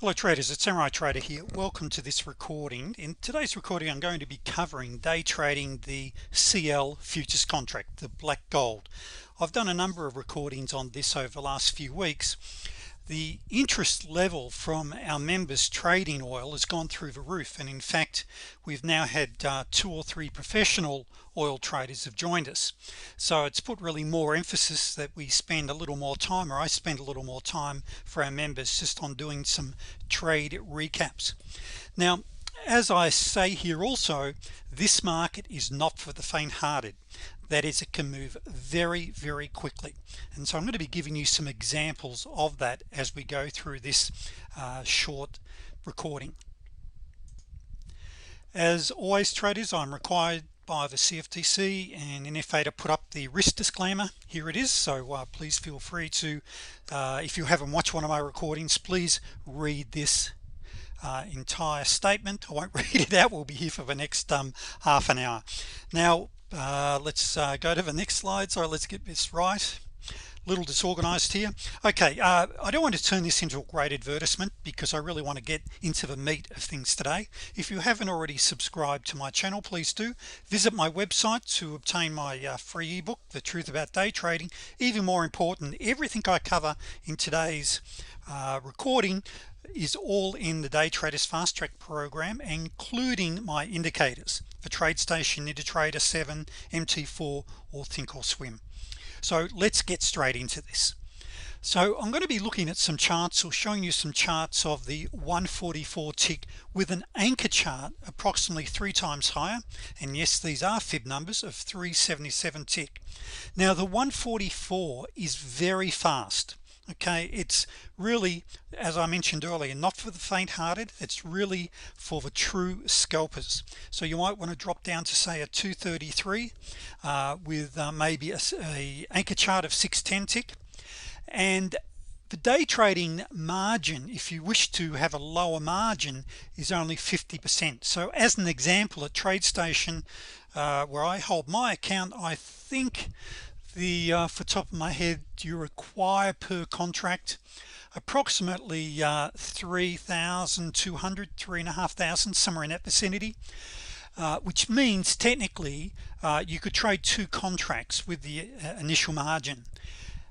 Hello traders. It's Samurai Trader here. Welcome to this recording. In today's recording I'm going to be covering day trading the CL futures contract the black gold. I've done a number of recordings on this over the last few weeks the interest level from our members trading oil has gone through the roof. And in fact we've now had uh, two or three professional oil traders have joined us. So it's put really more emphasis that we spend a little more time or I spend a little more time for our members just on doing some trade recaps. Now as I say here also this market is not for the faint-hearted that is it can move very very quickly. And so I'm going to be giving you some examples of that as we go through this uh, short recording. As always traders I'm required by the CFTC and NFA to put up the risk disclaimer. Here it is so uh, please feel free to uh, if you haven't watched one of my recordings please read this uh, entire statement. I won't read it out. We'll be here for the next um, half an hour. Now uh, let's uh, go to the next slide. So let's get this right little disorganized here. Okay uh, I don't want to turn this into a great advertisement because I really want to get into the meat of things today. If you haven't already subscribed to my channel please do. Visit my website to obtain my uh, free ebook the truth about day trading. Even more important everything I cover in today's uh, recording is all in the day traders fast track program including my indicators for TradeStation NinjaTrader 7 MT4 or Thinkorswim so let's get straight into this. So I'm going to be looking at some charts or showing you some charts of the 144 tick with an anchor chart approximately three times higher. And yes these are fib numbers of 377 tick. Now the 144 is very fast okay it's really as I mentioned earlier not for the faint-hearted it's really for the true scalpers. So you might want to drop down to say a 233 uh, with uh, maybe a, a anchor chart of 610 tick. And the day trading margin if you wish to have a lower margin is only 50% so as an example at TradeStation uh, where I hold my account I think the uh, for top of my head you require per contract? Approximately uh, 3,200 three and a half thousand somewhere in that vicinity. Uh, which means technically uh, you could trade two contracts with the uh, initial margin.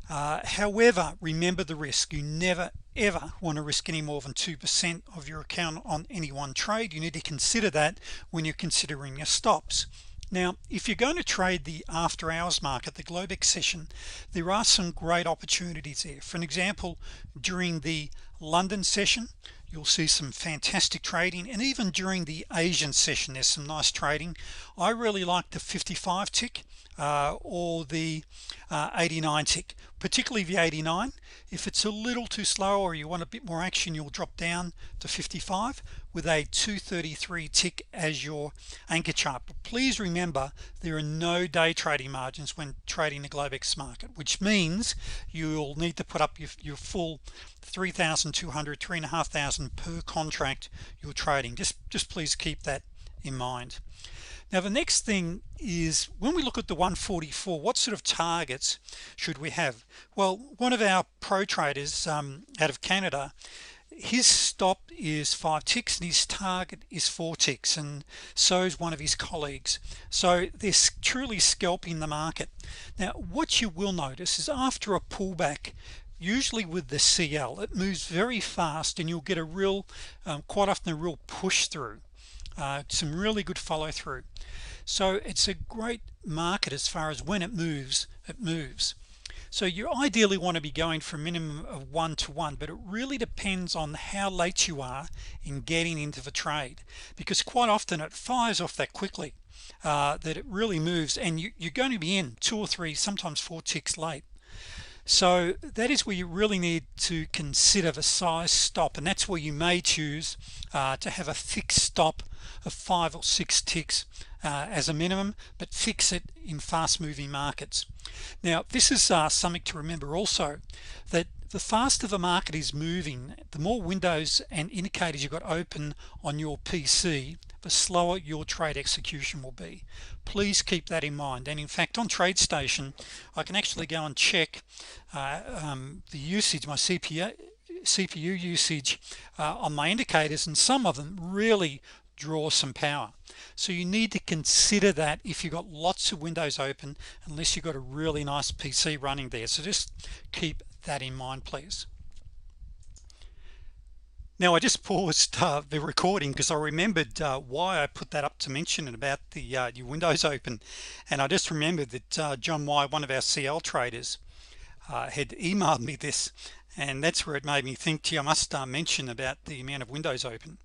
Uh, however remember the risk. You never ever want to risk any more than 2% of your account on any one trade. You need to consider that when you're considering your stops now if you're going to trade the after-hours market the Globex session there are some great opportunities there. For an example during the London session you'll see some fantastic trading. And even during the Asian session there's some nice trading. I really like the 55 tick uh, or the uh, 89 tick particularly the 89 if it's a little too slow or you want a bit more action you'll drop down to 55 with a 233 tick as your anchor chart. But please remember there are no day trading margins when trading the Globex market which means you'll need to put up your, your full 3,200 three and a half thousand per contract you're trading. Just just please keep that in mind now the next thing is when we look at the 144 what sort of targets should we have? Well one of our pro traders um, out of Canada his stop is five ticks and his target is four ticks and so is one of his colleagues. So they're truly scalping the market. Now what you will notice is after a pullback usually with the CL it moves very fast and you'll get a real um, quite often a real push through uh, some really good follow-through. So it's a great market as far as when it moves it moves. So you ideally want to be going for a minimum of one to one but it really depends on how late you are in getting into the trade because quite often it fires off that quickly uh, that it really moves and you, you're going to be in two or three sometimes four ticks late so that is where you really need to consider the size stop and that's where you may choose uh, to have a fixed stop of five or six ticks uh, as a minimum but fix it in fast-moving markets. Now this is uh, something to remember also that the faster the market is moving the more windows and indicators you've got open on your PC the slower your trade execution will be. Please keep that in mind. And in fact on TradeStation I can actually go and check uh, um, the usage my CPA CPU usage uh, on my indicators and some of them really draw some power. So you need to consider that if you've got lots of windows open unless you've got a really nice PC running there. So just keep that in mind please now I just paused uh, the recording because I remembered uh, why I put that up to mention about the uh, your windows open. And I just remembered that uh, John Y one of our CL traders uh, had emailed me this and that's where it made me think gee I must uh, mention about the amount of windows open.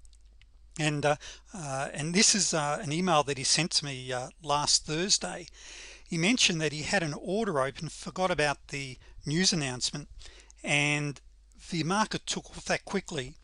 And and this is an email that he sent to me last Thursday. He mentioned that he had an order open forgot about the news announcement and the market took off that quickly.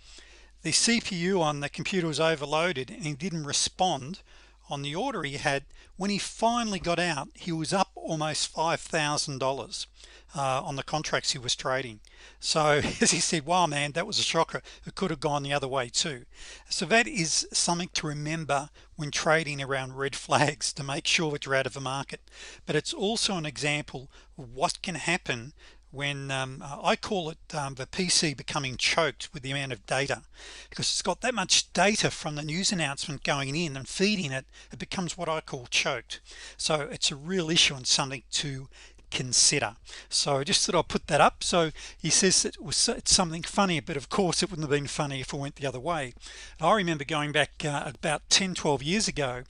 The CPU on the computer was overloaded and he didn't respond on the order he had. When he finally got out he was up almost $5,000 uh, on the contracts he was trading. So as he said wow man that was a shocker. It could have gone the other way too. So that is something to remember when trading around red flags to make sure that you're out of the market. But it's also an example of what can happen when um, I call it um, the PC becoming choked with the amount of data because it's got that much data from the news announcement going in and feeding it it becomes what I call choked. So it's a real issue and something to consider. So just that I'll put that up. So he says it was it's something funny but of course it wouldn't have been funny if it went the other way. I remember going back uh, about 10 12 years ago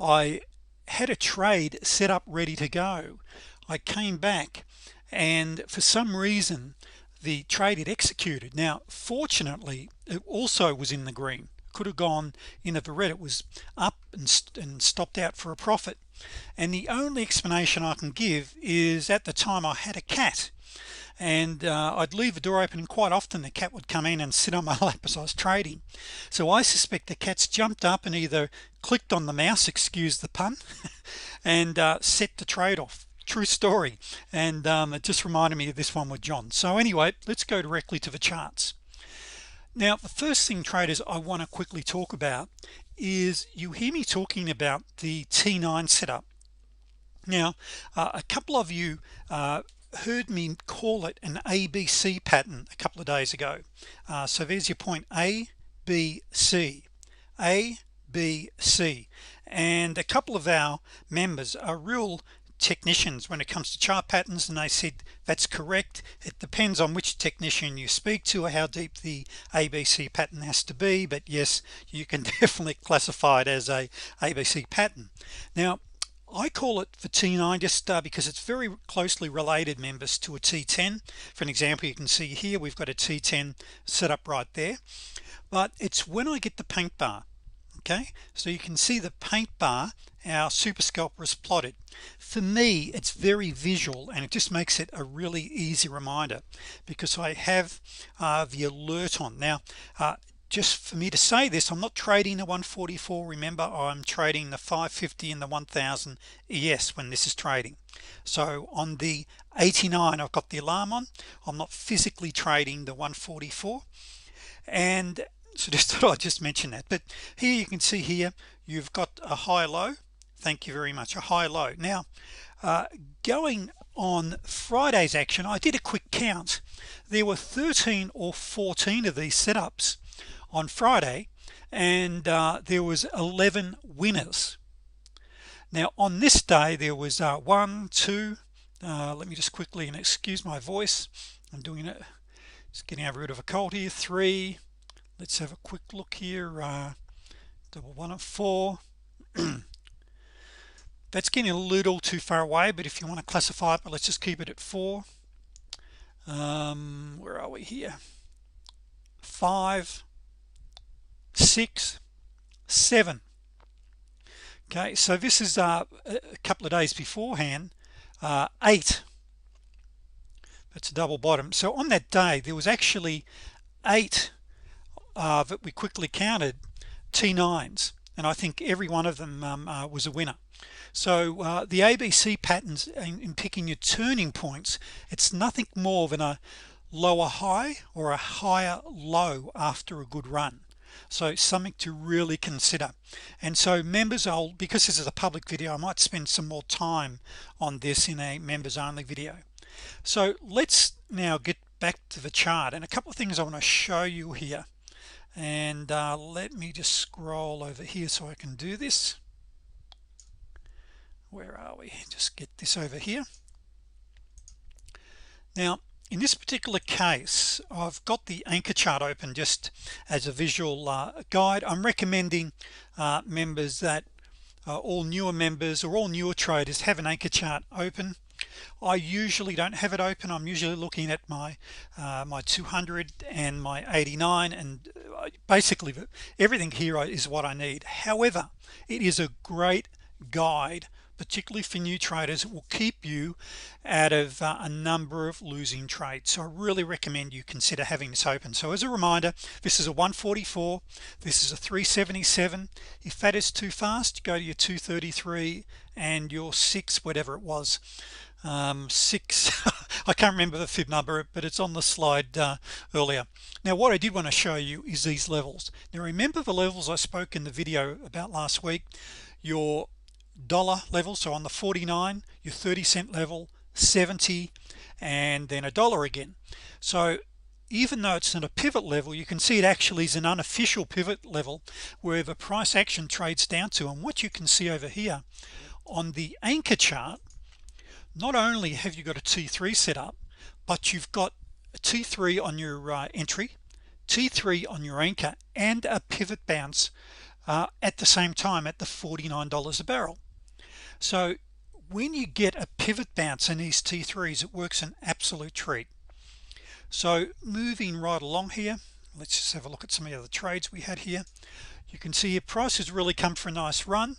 I had a trade set up ready to go. I came back and for some reason the trade had executed. Now fortunately it also was in the green. Could have gone in the red it was up and, st and stopped out for a profit. And the only explanation I can give is at the time I had a cat and uh, I'd leave the door open and quite often the cat would come in and sit on my lap as I was trading. So I suspect the cats jumped up and either clicked on the mouse excuse the pun and uh, set the trade off true story. And um, it just reminded me of this one with John. So anyway let's go directly to the charts. Now the first thing traders I want to quickly talk about is you hear me talking about the T9 setup. Now uh, a couple of you uh, heard me call it an ABC pattern a couple of days ago. Uh, so there's your point A B C A B C. And a couple of our members are real technicians when it comes to chart patterns and they said that's correct. It depends on which technician you speak to or how deep the ABC pattern has to be but yes you can definitely classify it as a ABC pattern. Now I call it for T9 just uh, because it's very closely related members to a T10 for an example you can see here we've got a T10 set up right there. But it's when I get the paint bar okay? So you can see the paint bar our super scalper is plotted. For me it's very visual and it just makes it a really easy reminder because I have uh, the alert on. Now uh, just for me to say this I'm not trading the 144 remember? I'm trading the 550 and the 1000 ES when this is trading. So on the 89 I've got the alarm on. I'm not physically trading the 144 and so just thought I'd just mention that. But here you can see here you've got a high low. Thank you very much. A high low. Now uh, going on Friday's action I did a quick count. There were 13 or 14 of these setups on Friday and uh, there was 11 winners. Now on this day there was uh, one two uh, let me just quickly and excuse my voice. I'm doing it. Just getting out rid of a cold here. Three let's have a quick look here uh, double one and four. That's getting a little too far away but if you want to classify it but let's just keep it at four. Um, where are we here? Five six seven. Okay so this is uh, a couple of days beforehand uh, eight. That's a double bottom. So on that day there was actually eight uh, that we quickly counted T9s and I think every one of them um, uh, was a winner. So uh, the ABC patterns in, in, picking your turning points it's nothing more than a lower high or a higher low after a good run. So something to really consider. And so members I'll because this is a public video I might spend some more time on this in a members only video. So let's now get back to the chart and a couple of things I want to show you here and uh, let me just scroll over here so I can do this. Where are we? Just get this over here. Now in this particular case I've got the anchor chart open just as a visual uh, guide. I'm recommending uh, members that uh, all newer members or all newer traders have an anchor chart open I usually don't have it open. I'm usually looking at my uh, my 200 and my 89 and uh, basically everything here is what I need. However it is a great guide particularly for new traders it will keep you out of uh, a number of losing trades. So I really recommend you consider having this open. So as a reminder this is a 144 this is a 377 if that is too fast go to your 233 and your six whatever it was um, six I can't remember the fib number but it's on the slide uh, earlier. Now what I did want to show you is these levels. Now remember the levels I spoke in the video about last week? Your dollar level so on the 49 your 30 cent level 70 and then a dollar again. So even though it's not a pivot level you can see it actually is an unofficial pivot level where the price action trades down to. And what you can see over here on the anchor chart not only have you got a t3 set up but you've got a t3 on your uh, entry t3 on your anchor and a pivot bounce uh, at the same time at the $49 a barrel. So when you get a pivot bounce in these t3s it works an absolute treat. So moving right along here let's just have a look at some of the other trades we had here. You can see your price has really come for a nice run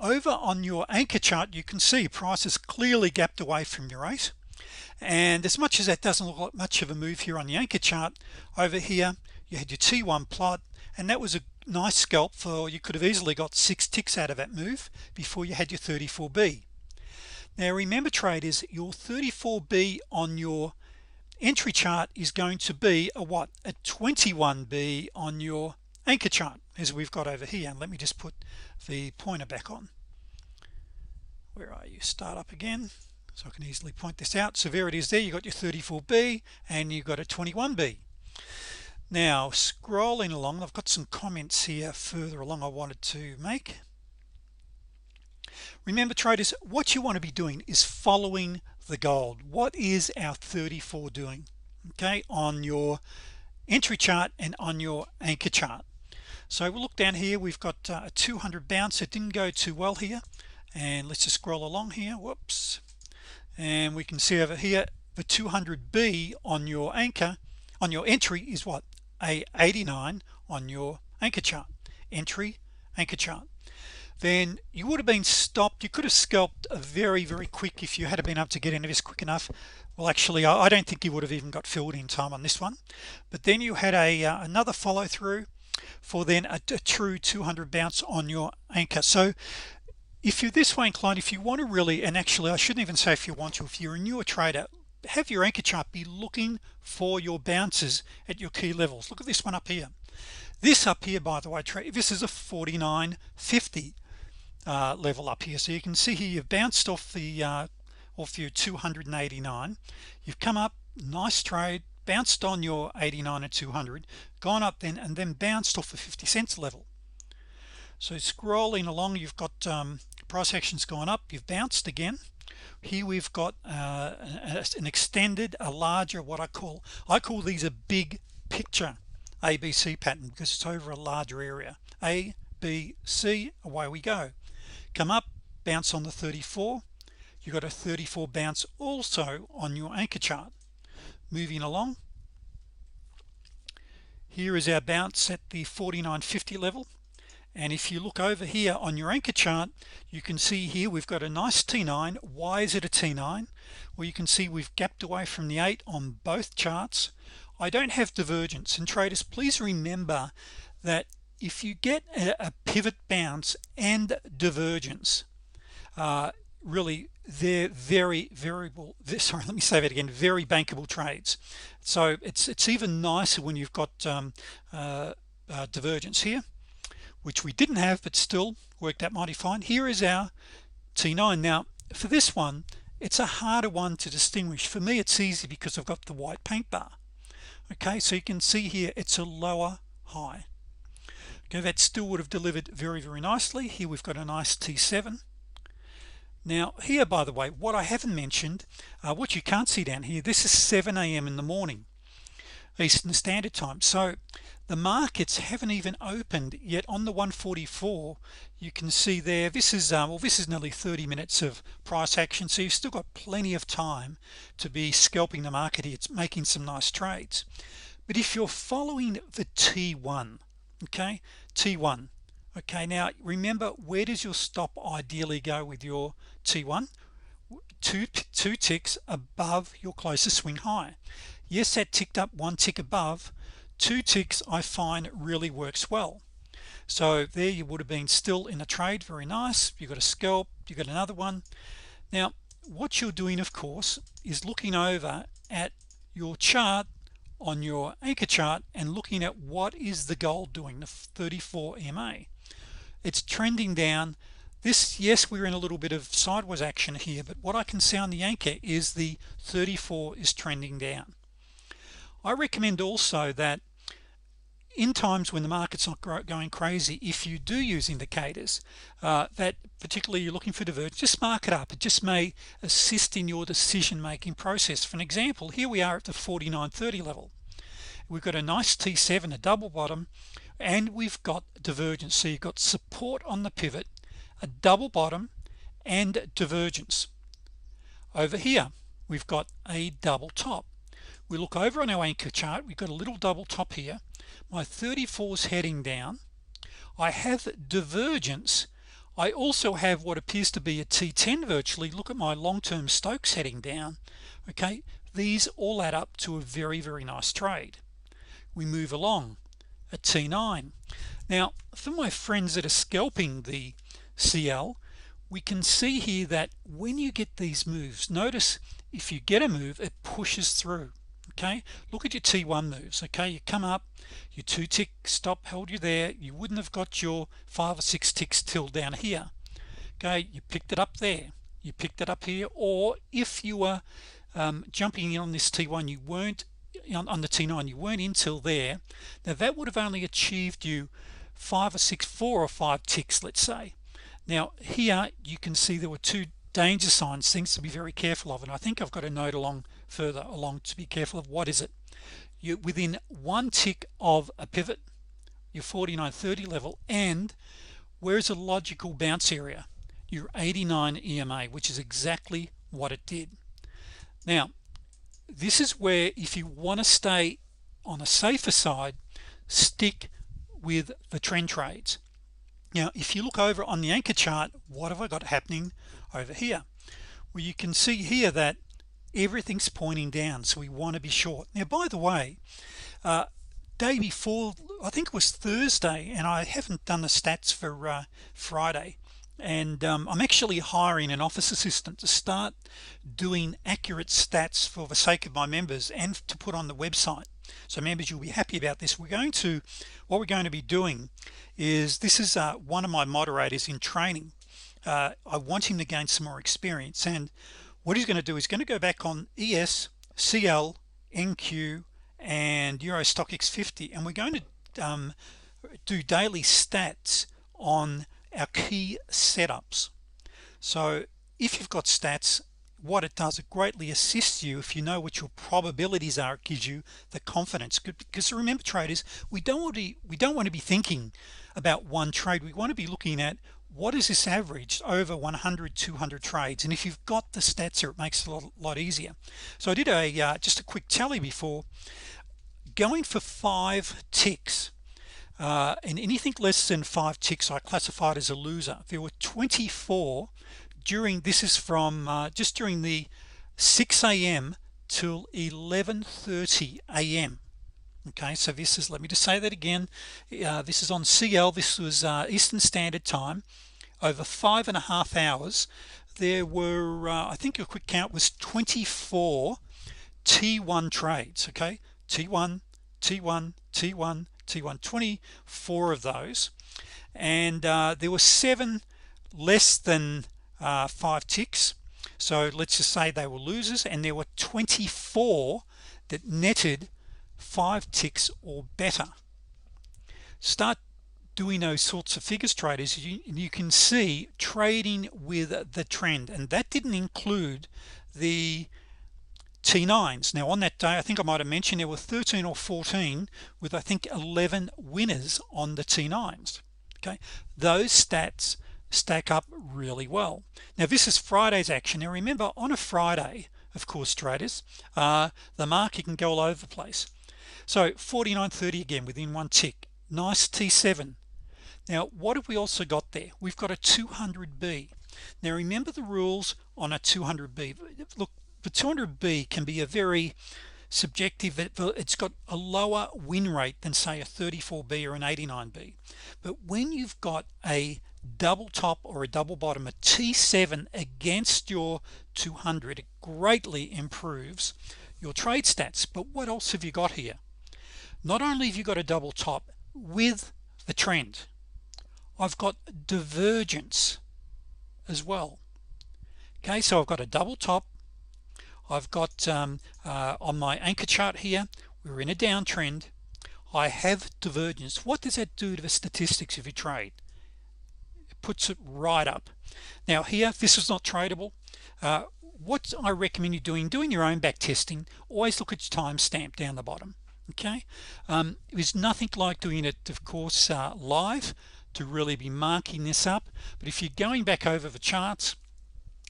over on your anchor chart you can see price is clearly gapped away from your eight and as much as that doesn't look like much of a move here on the anchor chart over here you had your t1 plot and that was a nice scalp for you could have easily got six ticks out of that move before you had your 34b now remember traders your 34b on your entry chart is going to be a what? A 21b on your anchor chart as we've got over here and let me just put the pointer back on. Where are you? Start up again. So I can easily point this out. So there it is there. You got your 34b and you got a 21b now scrolling along I've got some comments here further along I wanted to make. Remember traders what you want to be doing is following the gold. What is our 34 doing? Okay on your entry chart and on your anchor chart so we'll look down here we've got uh, a 200 bounce. It didn't go too well here. And let's just scroll along here. Whoops. And we can see over here the 200b on your anchor on your entry is what? A 89 on your anchor chart. Entry anchor chart. Then you would have been stopped. You could have scalped a very very quick if you had been able to get into this quick enough. Well actually I don't think you would have even got filled in time on this one. But then you had a uh, another follow-through for then a, a true 200 bounce on your anchor. So if you're this way inclined if you want to really and actually I shouldn't even say if you want to if you're a newer trader have your anchor chart be looking for your bounces at your key levels. Look at this one up here. This up here by the way trade this is a 49.50 uh, level up here. So you can see here you've bounced off the uh, off your 289 you've come up nice trade bounced on your 89 and 200 gone up then and then bounced off the 50 cents level. So scrolling along you've got um, price actions gone up you've bounced again. Here we've got uh, an extended a larger what I call I call these a big picture ABC pattern because it's over a larger area. A B C away we go. Come up bounce on the 34 you got a 34 bounce also on your anchor chart moving along. Here is our bounce at the 49.50 level. And if you look over here on your anchor chart you can see here we've got a nice T9 why is it a T9 well you can see we've gapped away from the 8 on both charts. I don't have divergence. And traders please remember that if you get a, pivot bounce and divergence uh, really they're very variable this sorry let me say that again very bankable trades. So it's it's even nicer when you've got um, uh, uh, divergence here which we didn't have but still worked out mighty fine. Here is our T9 now for this one it's a harder one to distinguish. For me it's easy because I've got the white paint bar. Okay so you can see here it's a lower high. Okay that still would have delivered very very nicely. Here we've got a nice t7 now here by the way what I haven't mentioned uh, what you can't see down here this is 7 a.m. in the morning Eastern Standard Time. So the markets haven't even opened yet. On the 144 you can see there this is um, well this is nearly 30 minutes of price action. So you've still got plenty of time to be scalping the market here it's making some nice trades. But if you're following the t1 okay t1 okay now remember where does your stop ideally go with your t1 two two ticks above your closest swing high. Yes that ticked up one tick above. Two ticks I find really works well. So there you would have been still in a trade very nice. You got a scalp you got another one. Now what you're doing of course is looking over at your chart on your anchor chart and looking at what is the gold doing the 34 EMA it's trending down. This yes we're in a little bit of sideways action here but what I can see on the anchor is the 34 is trending down. I recommend also that in times when the market's not going crazy if you do use indicators uh, that particularly you're looking for divergence just mark it up. It just may assist in your decision-making process. For an example here we are at the 49.30 level. We've got a nice t7 a double bottom and we've got divergence. So you've got support on the pivot a double bottom and divergence. Over here we've got a double top. We look over on our anchor chart we've got a little double top here. My 34 is heading down. I have divergence. I also have what appears to be a t10 virtually. Look at my long-term Stokes heading down. Okay these all add up to a very very nice trade. We move along a t9 now for my friends that are scalping the CL we can see here that when you get these moves notice if you get a move it pushes through okay? Look at your t1 moves okay? You come up your two tick stop held you there. You wouldn't have got your five or six ticks till down here okay? You picked it up there. You picked it up here or if you were um, jumping in on this t1 you weren't on, on the t9 you weren't in till there. Now that would have only achieved you five or six four or five ticks let's say. Now here you can see there were two danger signs things to be very careful of and I think I've got a note along further along to be careful of what is it. You within one tick of a pivot your 49.30 level and where's a logical bounce area? Your 89 EMA which is exactly what it did. Now this is where if you want to stay on a safer side stick with the trend trades. Now if you look over on the anchor chart what have I got happening over here? Well you can see here that everything's pointing down so we want to be short. Now by the way uh, day before I think it was Thursday and I haven't done the stats for uh, Friday and um, I'm actually hiring an office assistant to start doing accurate stats for the sake of my members and to put on the website. So members you'll be happy about this. We're going to what we're going to be doing is this is uh, one of my moderators in training. Uh, I want him to gain some more experience. And what he's going to do is going to go back on ES CL NQ and Euro Stoxx 50 and we're going to um, do daily stats on our key setups. So if you've got stats what it does it greatly assists you if you know what your probabilities are. It gives you the confidence. Because remember traders we don't want to we don't want to be thinking about one trade. We want to be looking at what is this averaged over 100 200 trades. And if you've got the stats here it makes it a lot, lot easier. So I did a uh, just a quick tally before. Going for five ticks uh, and anything less than five ticks I classified as a loser there were 24 during this is from uh, just during the 6 a.m. till 11:30 a.m. okay so this is let me just say that again uh, this is on CL this was uh, Eastern Standard Time over five and a half hours there were uh, I think a quick count was 24 t1 trades okay t1 t1 t1 t1 24 of those. And uh, there were seven less than uh, five ticks. So let's just say they were losers and there were 24 that netted five ticks or better. Start doing those sorts of figures traders you, you can see trading with the trend. And that didn't include the T9s now on that day I think I might have mentioned there were 13 or 14 with I think 11 winners on the T9s okay? Those stats stack up really well. Now this is Friday's action. Now remember on a Friday of course traders uh, the market can go all over the place. So 49.30 again within one tick. Nice T7 now what have we also got there? We've got a 200b now remember the rules on a 200b look the 200b can be a very subjective it's got a lower win rate than say a 34b or an 89b but when you've got a double top or a double bottom a T7 against your 200 it greatly improves your trade stats. But what else have you got here? Not only have you got a double top with the trend I've got divergence as well. Okay so I've got a double top I've got um, uh, on my anchor chart here we're in a downtrend. I have divergence. What does that do to the statistics of your trade? It puts it right up. Now here this is not tradable. Uh, what I recommend you doing doing your own back testing always look at your timestamp down the bottom okay? Um, there's nothing like doing it of course uh, live to really be marking this up but if you're going back over the charts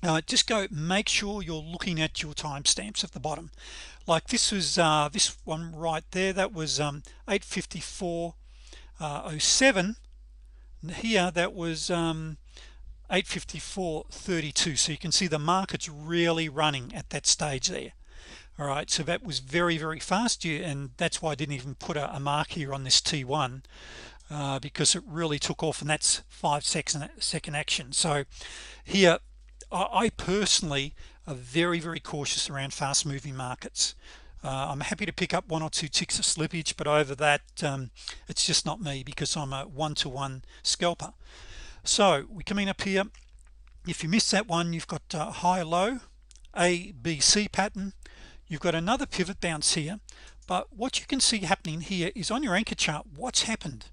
uh, just go make sure you're looking at your timestamps at the bottom. Like this was uh, this one right there that was um, 854 uh, 07 here that was um, 854 32 so you can see the market's really running at that stage there. All right so that was very very fast. You and that's why I didn't even put a, a mark here on this t1 uh, because it really took off and that's five second second action. So here I personally are very very cautious around fast-moving markets. Uh, I'm happy to pick up one or two ticks of slippage but over that um, it's just not me because I'm a one-to-one -one scalper. So we come in up here. If you miss that one you've got uh, high low a B C pattern. You've got another pivot bounce here but what you can see happening here is on your anchor chart what's happened?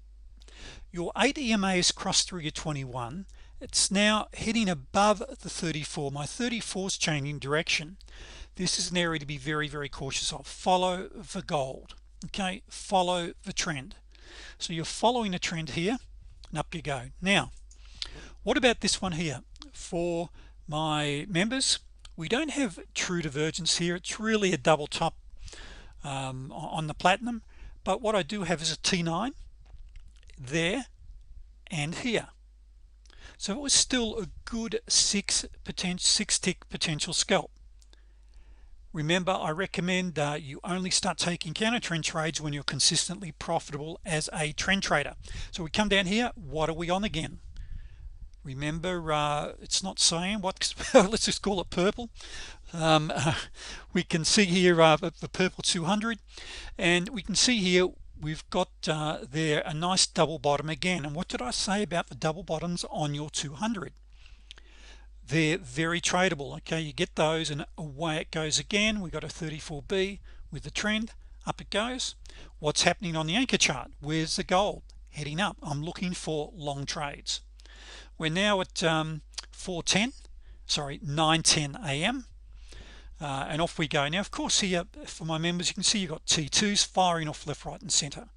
Your 8 EMA has crossed through your 21 it's now heading above the 34 my 34 is changing direction. This is an area to be very very cautious of. Follow the gold okay? Follow the trend. So you're following a trend here and up you go. Now what about this one here? For my members we don't have true divergence here. It's really a double top um, on the platinum. But what I do have is a T9 there and here so it was still a good six potential six tick potential scalp. Remember I recommend uh, you only start taking counter trend trades when you're consistently profitable as a trend trader. So we come down here what are we on again? Remember uh, it's not saying what let's just call it purple. Um, uh, we can see here uh, the purple 200 and we can see here we've got uh, there a nice double bottom again. And what did I say about the double bottoms on your 200 they're very tradable. Okay you get those and away it goes again. We got a 34b with the trend. Up it goes. What's happening on the anchor chart? Where's the gold? Heading up. I'm looking for long trades. We're now at um, 410 sorry 910 a.m. Uh, and off we go. Now of course here for my members you can see you've got t2s firing off left right and center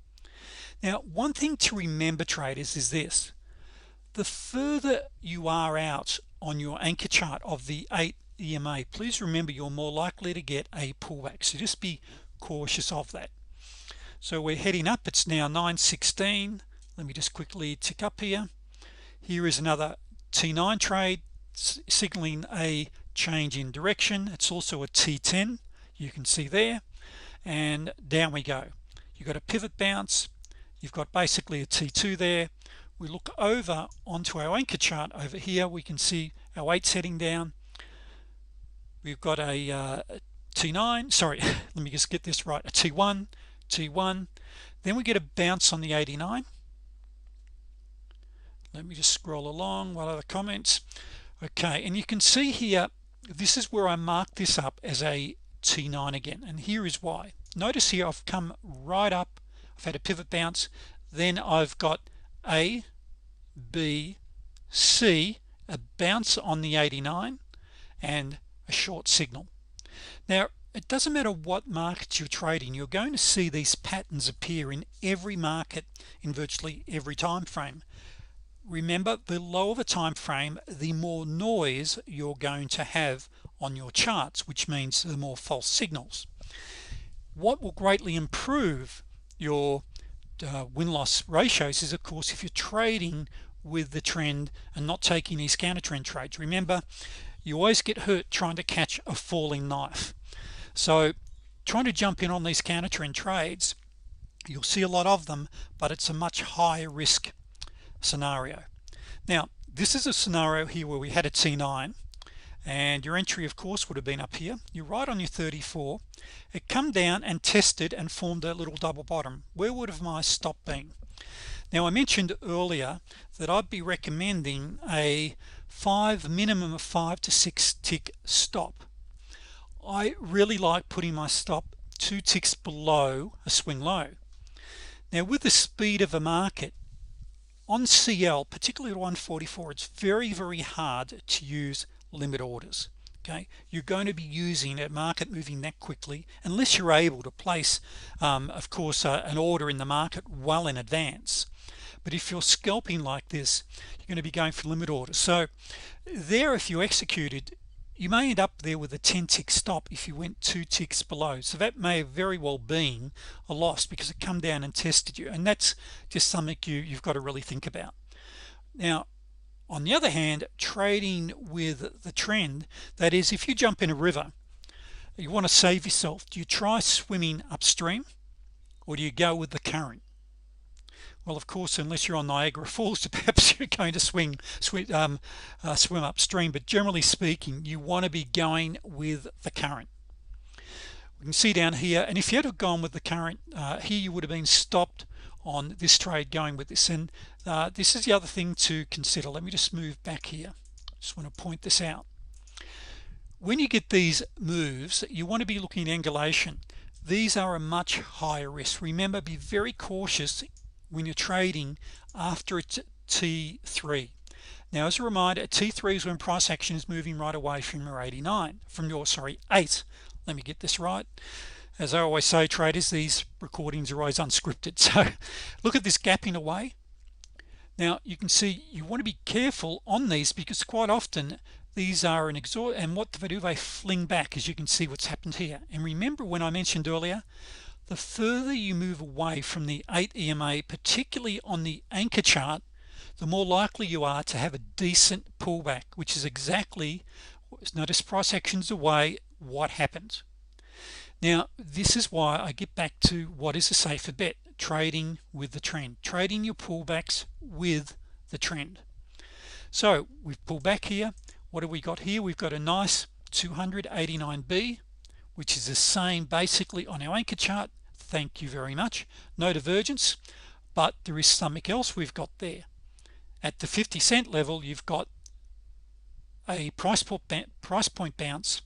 now one thing to remember traders is this. The further you are out on your anchor chart of the 8 EMA please remember you're more likely to get a pullback. So just be cautious of that. So we're heading up. It's now 916 let me just quickly tick up here. Here is another T9 trade signaling a change in direction. It's also a T10 you can see there. And down we go. You've got a pivot bounce. You've got basically a T2 there. We look over onto our anchor chart over here. We can see our 8 setting down. We've got a uh, T9 sorry let me just get this right. A T1 T1 then we get a bounce on the 89 let me just scroll along. While other comments? Okay and you can see here this is where I mark this up as a T9 again and here is why. Notice here I've come right up I've had a pivot bounce then I've got a B C a bounce on the 89 and a short signal. Now it doesn't matter what market you're trading you're going to see these patterns appear in every market in virtually every time frame remember the lower the time frame the more noise you're going to have on your charts which means the more false signals. What will greatly improve your uh, win-loss ratios is of course if you're trading with the trend and not taking these counter trend trades. Remember you always get hurt trying to catch a falling knife. So trying to jump in on these counter trend trades you'll see a lot of them but it's a much higher risk scenario. Now this is a scenario here where we had a T9 and your entry of course would have been up here. You're right on your 34 it come down and tested and formed a little double bottom. Where would have my stop been? Now I mentioned earlier that I'd be recommending a five minimum of five to six tick stop. I really like putting my stop two ticks below a swing low. Now with the speed of a market on CL particularly at 144 it's very very hard to use limit orders okay? You're going to be using a market moving that quickly unless you're able to place um, of course uh, an order in the market well in advance. But if you're scalping like this you're going to be going for limit orders. So there if you executed you may end up there with a 10 tick stop if you went two ticks below. So that may have very well been a loss because it come down and tested you. And that's just something you you've got to really think about. Now on the other hand trading with the trend that is if you jump in a river you want to save yourself do you try swimming upstream or do you go with the current well of course unless you're on Niagara Falls perhaps you're going to swing swim, um, uh, swim upstream. But generally speaking you want to be going with the current. We can see down here and if you had gone with the current uh, here you would have been stopped on this trade going with this. And uh, this is the other thing to consider. Let me just move back here. Just want to point this out. When you get these moves you want to be looking at angulation. These are a much higher risk. Remember be very cautious when you're trading after a T3 now as a reminder T3 is when price action is moving right away from your 89 from your sorry 8 let me get this right. As I always say traders these recordings are always unscripted. So look at this gapping away now you can see you want to be careful on these because quite often these are an exhaust and what they do they fling back as you can see what's happened here. And remember when I mentioned earlier the further you move away from the 8 EMA particularly on the anchor chart the more likely you are to have a decent pullback which is exactly notice price actions away what happens. Now this is why I get back to what is a safer bet trading with the trend trading your pullbacks with the trend. So we've pulled back here. What have we got here? We've got a nice 289b which is the same basically on our anchor chart thank you very much. No divergence but there is something else we've got there. At the 50 cent level you've got a price point price point bounce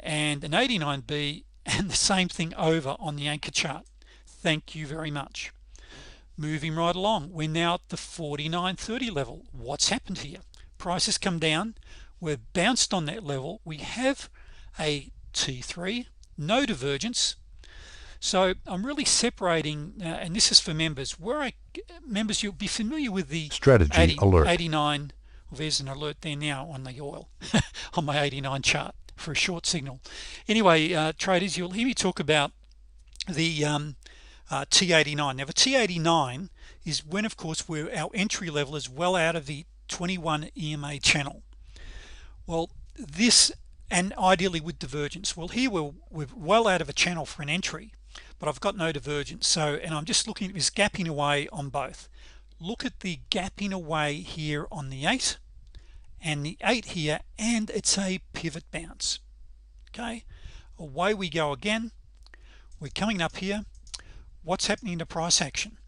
and an 89b and the same thing over on the anchor chart. Thank you very much. Moving right along we're now at the 49.30 level. What's happened here? Prices come down. We're bounced on that level. We have a T3 no divergence so I'm really separating uh, and this is for members where I members you'll be familiar with the strategy 80, alert. 89 well, there's an alert there now on the oil on my 89 chart for a short signal. Anyway uh, traders you'll hear me talk about the um, uh, T89 now the T89 is when of course where our entry level is well out of the 21 EMA channel. Well this and ideally with divergence. Well here we're, we're well out of a channel for an entry but I've got no divergence. So and I'm just looking at this gapping away on both. Look at the gapping away here on the 8 and the 8 here and it's a pivot bounce. Okay? Away we go again. We're coming up here. What's happening to price action?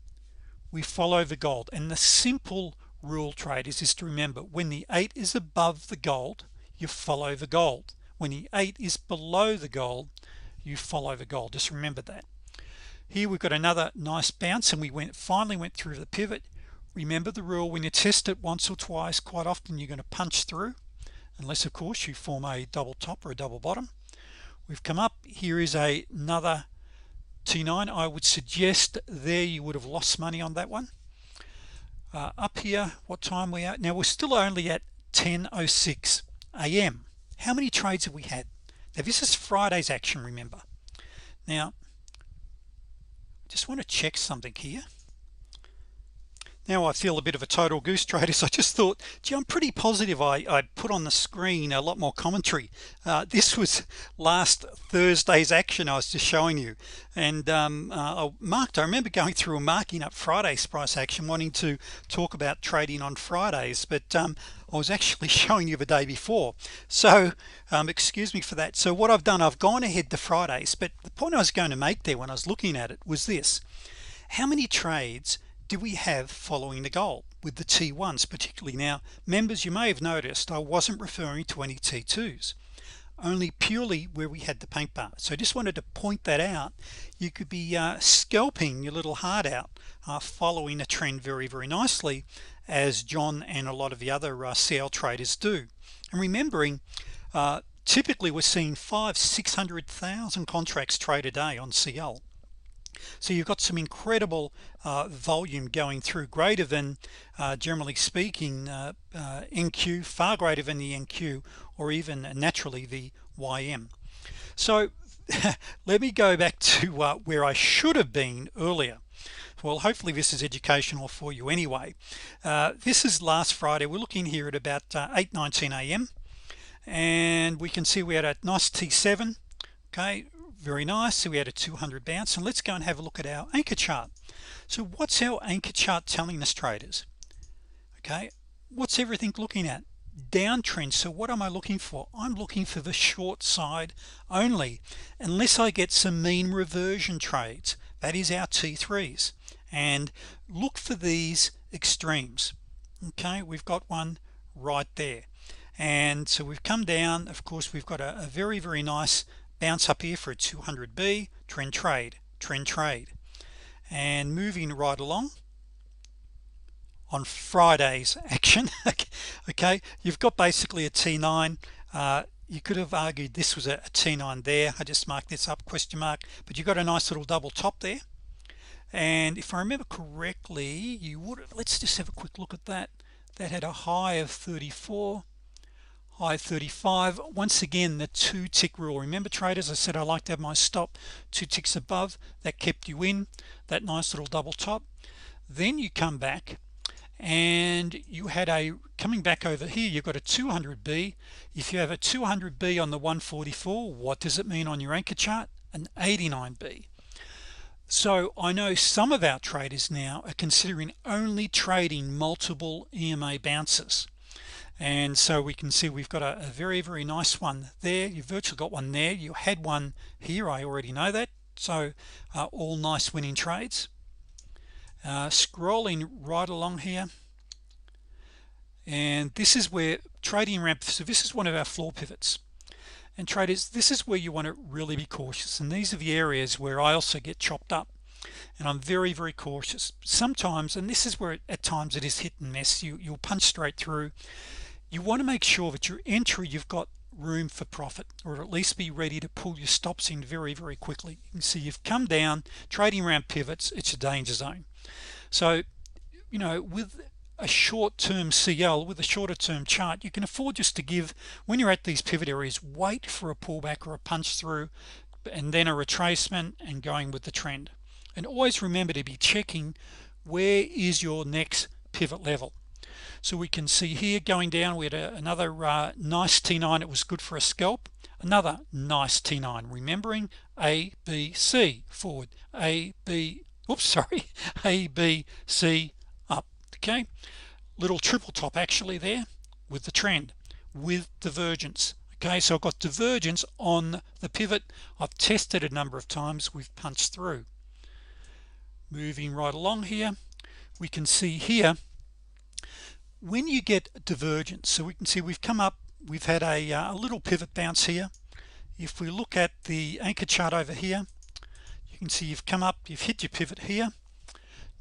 We follow the gold. And the simple rule traders is to remember when the 8 is above the gold you follow the gold. When the 8 is below the gold you follow the gold. Just remember that here we've got another nice bounce and we went finally went through the pivot. Remember the rule when you test it once or twice quite often you're going to punch through unless of course you form a double top or a double bottom. We've come up here is a, another T9 I would suggest there you would have lost money on that one. Uh, up here what time we are? Now we're still only at 1006 a.m. how many trades have we had? Now this is Friday's action remember. Now just want to check something here. Now I feel a bit of a total goose trader so I just thought. Gee I'm pretty positive I, I put on the screen a lot more commentary. Uh, this was last Thursday's action I was just showing you. And um, uh, I marked I remember going through and marking up Friday's price action wanting to talk about trading on Fridays. But um, I was actually showing you the day before. So um, excuse me for that. So what I've done I've gone ahead to Fridays but the point I was going to make there when I was looking at it was this. How many trades do we have following the goal with the T1s particularly? Now members you may have noticed I wasn't referring to any T2s only purely where we had the paint bar. So I just wanted to point that out. You could be uh, scalping your little heart out uh, following a trend very very nicely as John and a lot of the other uh, CL traders do. And remembering uh, typically we're seeing five six hundred thousand contracts trade a day on CL so you've got some incredible uh, volume going through greater than uh, generally speaking uh, uh NQ far greater than the NQ or even naturally the YM so let me go back to uh, where I should have been earlier well hopefully this is educational for you anyway. Uh, this is last Friday. We're looking here at about 8 19 a.m. and we can see we had a nice T7 okay very nice. So we had a 200 bounce. And let's go and have a look at our anchor chart. So what's our anchor chart telling us traders okay what's everything looking at? Downtrend. So what am I looking for? I'm looking for the short side only unless I get some mean reversion trades that is our T3s and look for these extremes. Okay we've got one right there. And so we've come down. Of course we've got a, a very very nice bounce up here for a 200b trend trade trend trade. And moving right along on Friday's action. Okay you've got basically a T9 uh, you could have argued this was a a T9 there. I just marked this up question mark. But you got a nice little double top there. And if I remember correctly you would let's just have a quick look at that. That had a high of 34 high 35 once again the two tick rule. Remember traders I said I like to have my stop two ticks above. That kept you in that nice little double top. Then you come back and you had a coming back over here you've got a 200b if you have a 200b on the 144 what does it mean on your anchor chart? An 89b so I know some of our traders now are considering only trading multiple EMA bounces. And so we can see we've got a, a, very very nice one there. You've virtually got one there. You had one here I already know that. So uh, all nice winning trades uh, scrolling right along here. And this is where trading ramp so this is one of our floor pivots. And traders this is where you want to really be cautious. And these are the areas where I also get chopped up. And I'm very very cautious. Sometimes and this is where at times it is hit and miss you you'll punch straight through. You want to make sure that your entry you've got room for profit or at least be ready to pull your stops in very very quickly. You can see you've come down trading around pivots it's a danger zone so you know with a short-term CL with a shorter term chart you can afford just to give when you're at these pivot areas wait for a pullback or a punch through and then a retracement and going with the trend. And always remember to be checking where is your next pivot level. So we can see here going down we had a, another uh, nice T9 it was good for a scalp. Another nice T9 remembering A B C forward. A B oops sorry. A B C up. Okay. Little triple top actually there with the trend with divergence. Okay so I've got divergence on the pivot. I've tested a number of times. We've punched through. Moving right along here we can see here when you get divergence so we can see we've come up we've had a, uh, a little pivot bounce here. If we look at the anchor chart over here you can see you've come up you've hit your pivot here.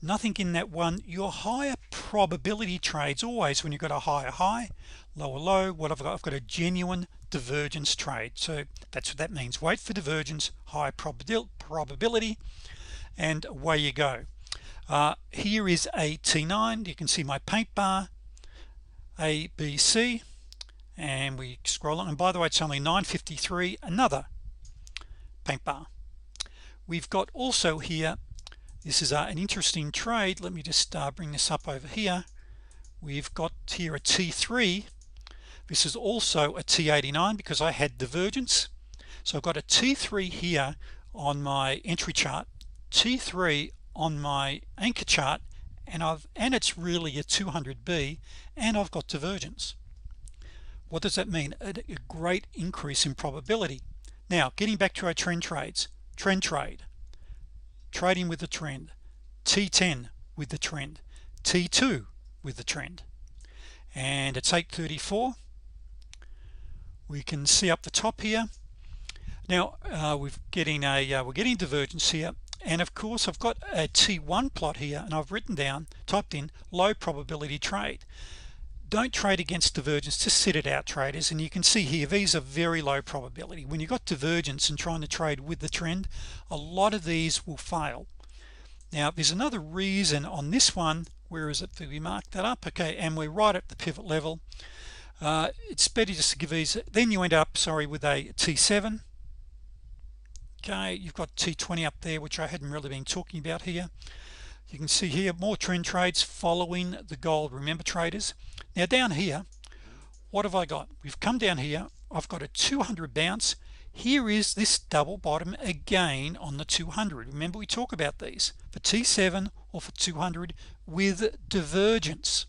Nothing in that one. Your higher probability trades always when you've got a higher high lower low what I've got I've got a genuine divergence trade. So that's what that means. Wait for divergence high probability and away you go. Uh, here is a T9 you can see my paint bar A B C and we scroll on. And by the way it's only 953 another paint bar we've got also here this is uh, an interesting trade. Let me just uh, bring this up over here. We've got here a T3 this is also a T89 because I had divergence. So I've got a T3 here on my entry chart T3 on my anchor chart and I've and it's really a 200b and I've got divergence. What does that mean? A, a great increase in probability. Now getting back to our trend trades trend trade. Trading with the trend. T10 with the trend. T2 with the trend. And it's 834 we can see up the top here. Now uh, we're getting a uh, we're getting divergence here. And of course I've got a T1 plot here and I've written down typed in low probability trade don't trade against divergence just sit it out traders. And you can see here these are very low probability. When you've got divergence and trying to trade with the trend a lot of these will fail. Now there's another reason on this one. Where is it? That we mark that up? Okay and we're right at the pivot level. Uh, it's better just to give these then you end up sorry with a t7 okay you've got t20 up there which I hadn't really been talking about here. You can see here more trend trades following the gold. Remember traders now down here what have I got? We've come down here. I've got a 200 bounce. Here is this double bottom again on the 200 remember we talk about these for T7 or for 200 with divergence.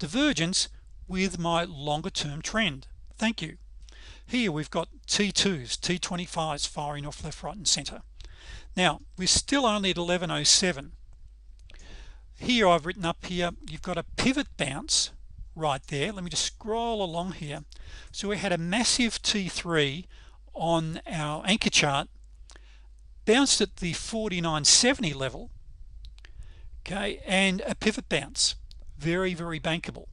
Divergence with my longer term trend. Thank you. Here we've got T2s T25s firing off left right and center. Now we're still only at 1107 here I've written up here you've got a pivot bounce right there. Let me just scroll along here. So we had a massive T3 on our anchor chart bounced at the 49.70 level okay and a pivot bounce. Very very bankable.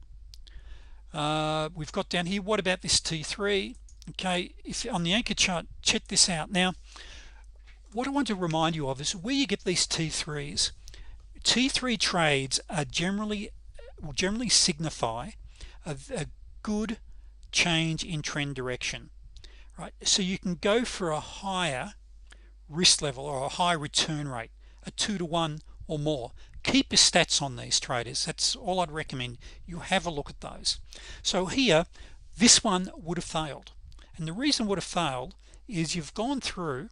Uh, we've got down here what about this T3 okay if on the anchor chart check this out. Now what I want to remind you of is where you get these T3s T3 trades are generally will generally signify a, a good change in trend direction right? So you can go for a higher risk level or a high return rate a two to one or more. Keep your stats on these traders. That's all I'd recommend. You have a look at those. So here this one would have failed. And the reason would have failed is you've gone through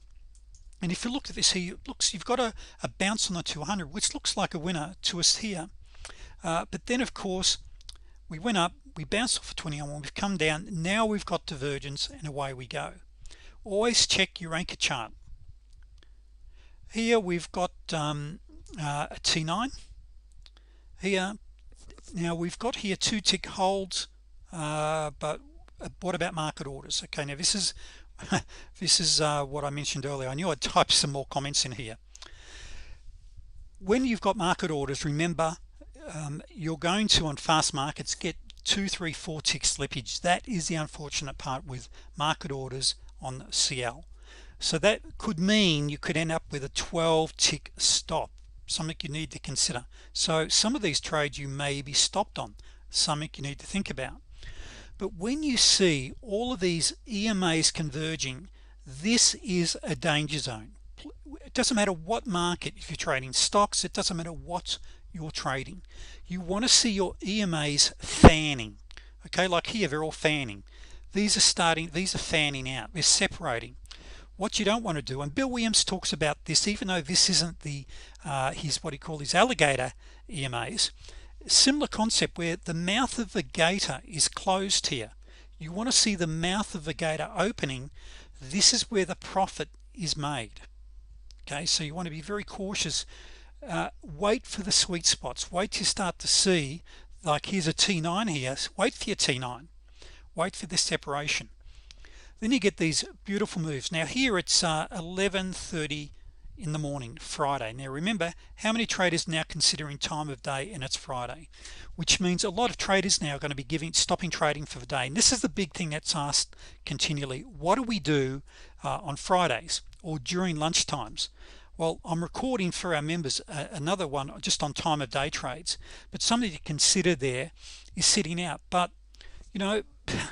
and if you look at this here it looks you've got a, a bounce on the 200 which looks like a winner to us here uh, but then of course we went up we bounced off 21 we've come down now we've got divergence and away we go. Always check your anchor chart. Here we've got um, uh, a T9 here now we've got here two tick holds uh, but uh, what about market orders? Okay now this is this is uh, what I mentioned earlier. I knew I'd type some more comments in here. When you've got market orders remember um, you're going to on fast markets get two three four tick slippage. That is the unfortunate part with market orders on CL so that could mean you could end up with a 12 tick stop something you need to consider. So some of these trades you may be stopped on something you need to think about. But when you see all of these EMAs converging this is a danger zone. It doesn't matter what market if you're trading stocks it doesn't matter what you're trading. You want to see your EMAs fanning. Okay like here they're all fanning. These are starting these are fanning out. They're separating. What you don't want to do and Bill Williams talks about this even though this isn't the uh, his what he called his alligator EMAs similar concept where the mouth of the gator is closed here. You want to see the mouth of the gator opening. This is where the profit is made. Okay so you want to be very cautious uh, wait for the sweet spots. Wait to start to see like here's a T9 here. Wait for your T9 wait for this separation. Then you get these beautiful moves. Now here it's uh, 1130 in the morning Friday. Now remember how many traders now considering time of day and it's Friday? Which means a lot of traders now are going to be giving stopping trading for the day. And this is the big thing that's asked continually. What do we do uh, on Fridays or during lunch times well I'm recording for our members uh, another one just on time of day trades but something to consider there is sitting out but you know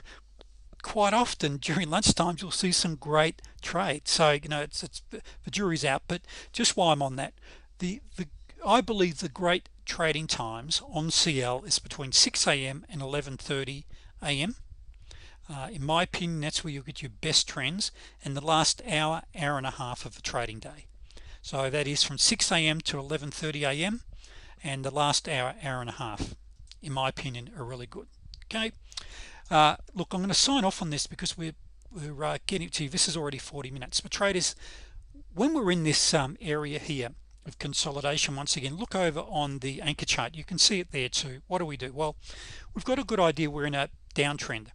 quite often during lunch times you'll see some great trades so you know it's, it's the jury's out but just while I'm on that the the I believe the great trading times on CL is between 6 a.m. and 11:30 a.m. Uh, in my opinion that's where you'll get your best trends and the last hour hour and a half of the trading day so that is from 6 a.m. to 11:30 a.m. and the last hour hour and a half. In my opinion are really good. Okay. Uh, look I'm going to sign off on this because we're, we're uh, getting to this is already 40 minutes. But traders when we're in this um, area here of consolidation once again look over on the anchor chart. You can see it there too. What do we do? Well we've got a good idea we're in a downtrend.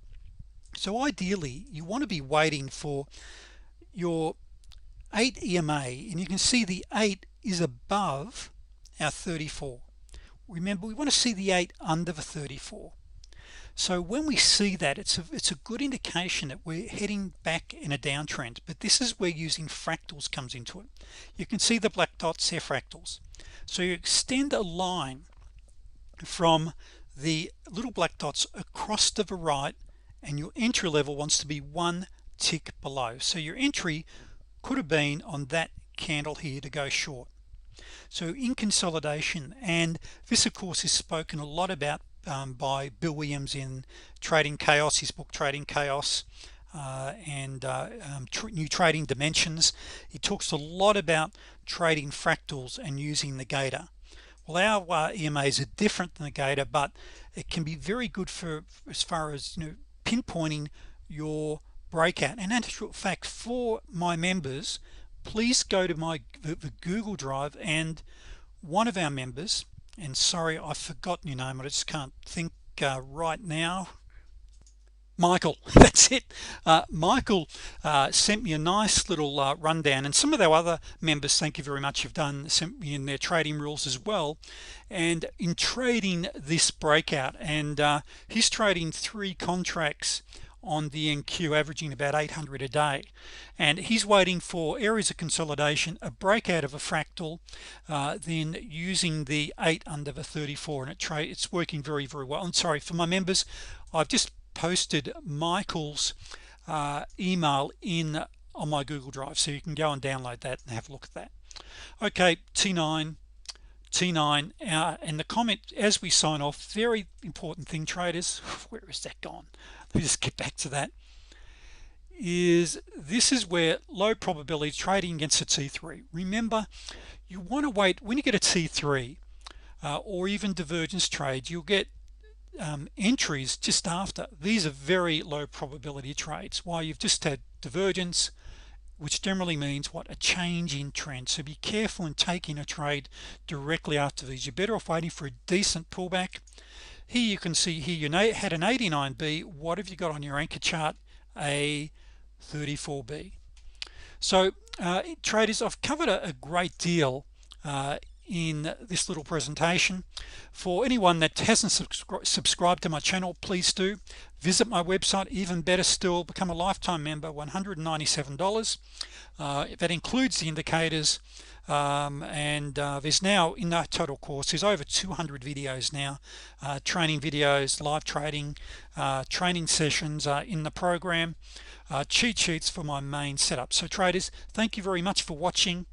So ideally you want to be waiting for your 8 EMA and you can see the 8 is above our 34 remember we want to see the 8 under the 34 so when we see that it's a, it's a good indication that we're heading back in a downtrend but this is where using fractals comes into it. You can see the black dots they're fractals. So you extend a line from the little black dots across to the right and your entry level wants to be one tick below. So your entry could have been on that candle here to go short. So in consolidation and this of course is spoken a lot about um, by Bill Williams in Trading Chaos his book Trading Chaos uh, and uh, um, tr new trading dimensions. He talks a lot about trading fractals and using the gator. Well our uh, EMAs are different than the gator but it can be very good for as far as you know pinpointing your breakout. And in fact for my members please go to my the, the Google Drive and one of our members and sorry I've forgotten your name I just can't think uh, right now. Michael that's it. Uh, Michael uh, sent me a nice little uh, rundown and some of our other members thank you very much have done sent me in their trading rules as well. And in trading this breakout and uh, he's trading three contracts on the NQ averaging about 800 a day. And he's waiting for areas of consolidation a breakout of a fractal uh, then using the 8 under the 34 and it trade it's working very very well. I'm sorry for my members I've just posted Michael's uh, email in on my Google Drive so you can go and download that and have a look at that. Okay T9 T9 uh, and the comment as we sign off very important thing traders where is that gone let me just get back to that. Is this is where low probability trading against a T3 remember you want to wait when you get a T3 uh, or even divergence trades you'll get um, entries just after. These are very low probability trades. While you've just had divergence which generally means what a change in trend. So be careful in taking a trade directly after these. You're better off waiting for a decent pullback here you can see here you know had an 89b what have you got on your anchor chart? A 34b so uh, traders I've covered a, a great deal uh, in this little presentation. For anyone that hasn't subscri subscribed to my channel please do. Visit my website even better still become a lifetime member $197 uh, that includes the indicators um, and uh, there's now in that total course there's over 200 videos now uh, training videos live trading uh, training sessions uh, in the program. Uh, cheat sheets for my main setup. So traders thank you very much for watching.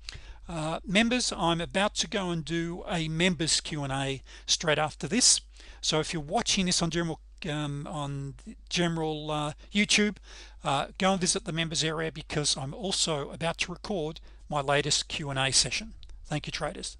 Uh, members I'm about to go and do a members Q&A straight after this. So if you're watching this on general um, on general YouTube go and visit the members area because I'm also about to record my latest Q&A session. Thank you traders